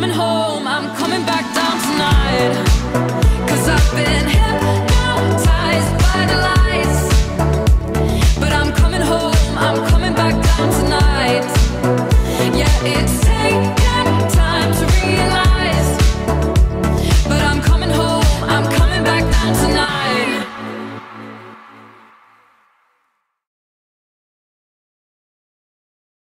coming home, I'm coming back down tonight. Cause I've been hypnotized by the lights. But I'm coming home, I'm coming back down tonight. Yeah, it's